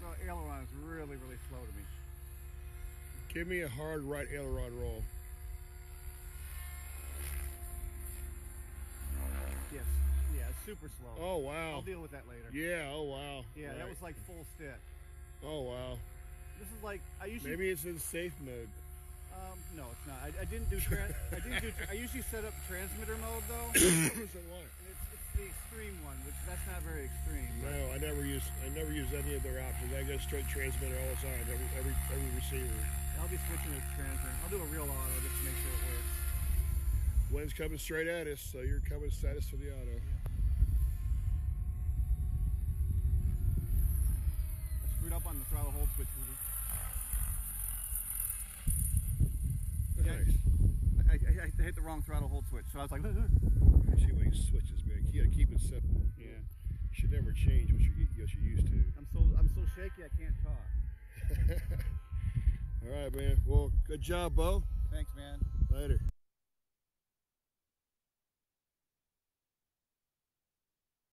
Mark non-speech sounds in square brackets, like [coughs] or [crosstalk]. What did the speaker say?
the aileron is really, really slow to me. Give me a hard right aileron roll. Yes. Yeah, it's super slow. Oh wow. I'll deal with that later. Yeah. Oh wow. Yeah, that was like full stick. Oh wow. This is like I usually. Maybe it's in safe mode. Um, no, it's not. I, I didn't do. [laughs] I didn't do. I usually set up transmitter mode though. [coughs] so what? Use. I never use any of their options. I go straight transmitter all the time. Every every every receiver. I'll be switching to transmitter. I'll do a real auto just to make sure it works. Wind's coming straight at us, so you're coming status for the auto. I screwed up on the throttle hold switch. Yeah. Nice. I, I, I hit the wrong throttle hold switch, so I was like, [laughs] See what he switches, man. Never change what you what you're used to. I'm so I'm so shaky I can't talk. [laughs] All right, man. Well, good job, Bo. Thanks, man. Later.